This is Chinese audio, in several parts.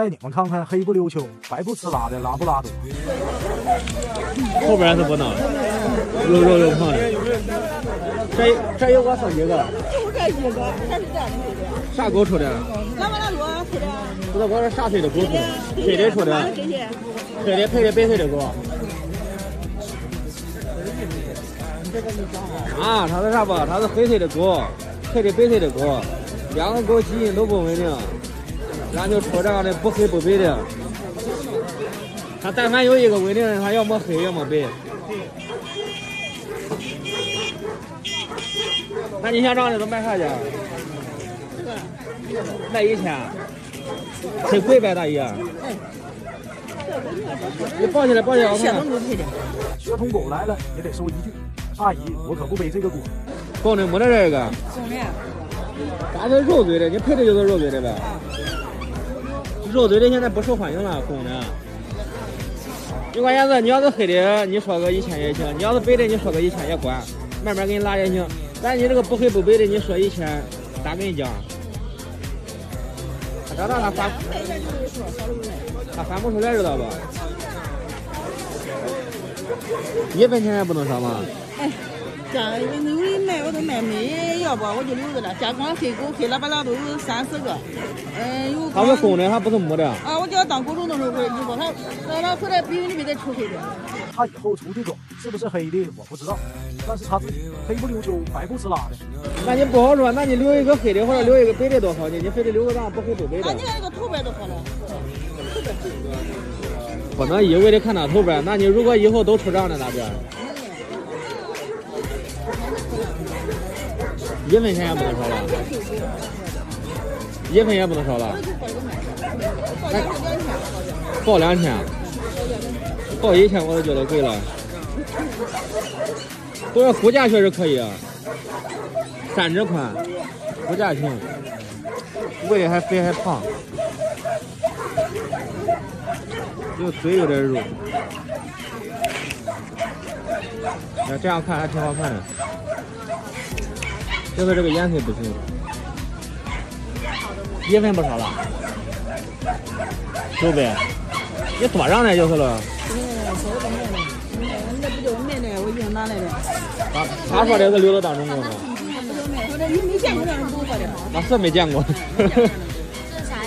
带你们看看黑不溜秋、白不呲啦的拉布拉多。后边是不能，又肉又胖的。这这有我剩几个？就这一个，全是这样的狗的。啥狗出的？拉布拉多出的。不是，我是啥腿的狗出的？黑的出的？黑的、配的、白色的狗。啊，它是啥不？它是黑色的狗，配的、白色的狗，两个狗基因都不稳定，咱就出这样的不黑不白的。他但凡有一个稳定的，他要么黑要么白。那你像这样的都卖啥价？卖一千，很贵呗，大姨。你抱起来，抱起来，我看。血统狗来了也得收一句，阿姨，我可不背这个锅。公的没得这个。公的。咱是肉嘴的，你配的就是肉嘴的呗。肉嘴的现在不受欢迎了，公的。你关键是你要是黑的，你说个一千也行；你要是白的，你说个一千也管，慢慢给你拉也行。但你这个不黑不白的，你说一千，咋跟你讲？他长大他翻，他翻不出来知道不？一分钱也不能少吗？哎，价有人卖我都卖没要不我就留着了。加光黑狗黑拉巴拉都有三四个，嗯有。他是公的，他不是母的。啊，我叫当狗种的时候，我你说他，那他回来比你们再出黑的。他以后出的种是不是黑的我不知道，但是他自己黑不溜秋、白不呲啦的。那你不好说，那你留一个黑的或者留一个白的多好呢？你非得留个啥不黑不白的？那你看这个头白多好了。不能一味的看它头白，那你如果以后都出这样的咋整？一分钱也不能少了，一分也不能少了。报两千，报一千我都觉得贵了。不过骨架确实可以，三指宽，骨架行，胃还肥还胖，就嘴有点肉。那这样看还挺好看的。就是这个颜色不行，一分不少了，对不对？你多让点就是了。那不的，我已经拿来的。他他说的是留到当中？你的？那是没见过。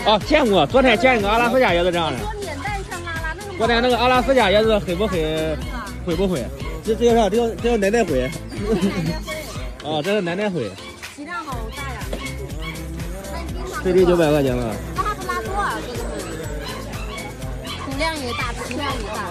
哦，见过，昨天见一个阿拉斯加也是这样的。昨天那个阿拉斯加也是黑不黑，灰不灰？这这叫啥？这叫这叫奶奶灰。哦，这是奶奶灰。体量好大呀！最低九百块钱了。它还不拉多啊，这个是。重量也大，体量也大。